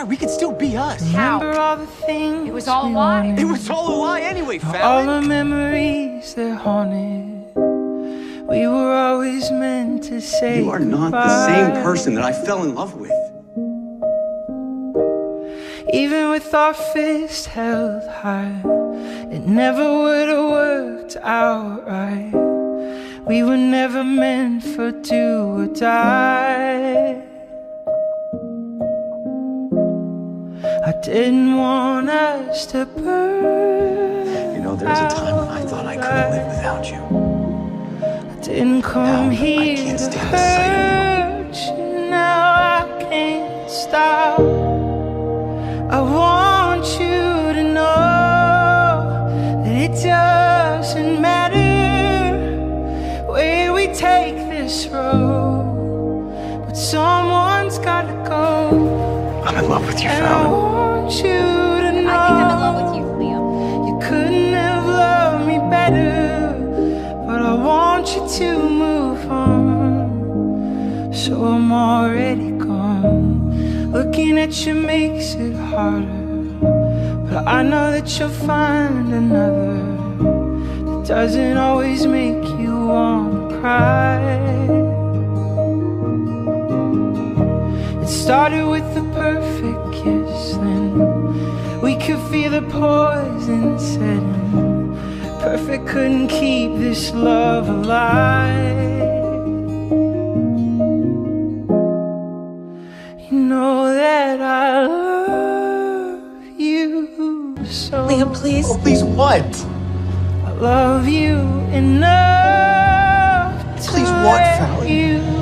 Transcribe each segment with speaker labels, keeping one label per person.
Speaker 1: All right, we could still be us.
Speaker 2: Remember all the things
Speaker 3: It was all a lie.
Speaker 2: wanted.
Speaker 1: It was all a lie anyway,
Speaker 2: All
Speaker 1: Fallon.
Speaker 2: the memories that haunted. We were always meant to say
Speaker 1: You are not the same person that I fell in love with.
Speaker 2: Even with our fists held high, it never would have worked out right. We were never meant for do or die. I didn't want us to burn.
Speaker 1: You know, there was a time when I thought I couldn't live without you.
Speaker 2: I didn't come
Speaker 1: Now I
Speaker 2: here
Speaker 1: can't
Speaker 2: to
Speaker 1: stand the sight
Speaker 2: hurt you. Now I can't stop. I want you to know that it doesn't matter where we take this road, but someone's gotta go.
Speaker 1: I'm in love with you, Fallon.
Speaker 2: Want you to know.
Speaker 3: I think I'm in love with you, Liam.
Speaker 2: You couldn't have loved me better, but I want you to move on. So I'm already gone. Looking at you makes it harder, but I know that you'll find another that doesn't always make you wanna cry. Started with the perfect kiss, then we could feel the poison setting. Perfect couldn't keep this love alive. You know that I love you so.
Speaker 3: Liam, please.
Speaker 1: Oh, please, what?
Speaker 2: I love you enough to
Speaker 1: Please, what,
Speaker 2: let
Speaker 1: Fallon?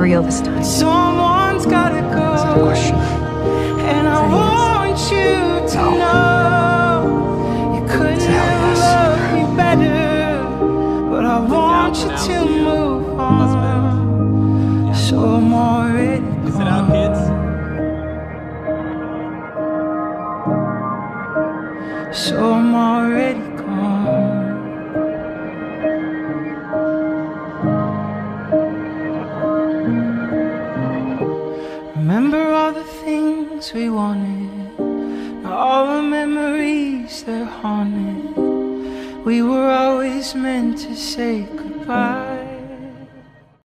Speaker 3: For real this time.
Speaker 2: Someone's gotta go,
Speaker 1: Question.
Speaker 2: and I want you to
Speaker 1: No.
Speaker 2: know you couldn't have
Speaker 1: yes.
Speaker 2: loved me better, but I want you to move on. So I'm already
Speaker 4: Sit down,
Speaker 2: gone.
Speaker 4: kids.
Speaker 2: So I'm already gone. Things we wanted, now all the memories that haunted. We were always meant to say goodbye.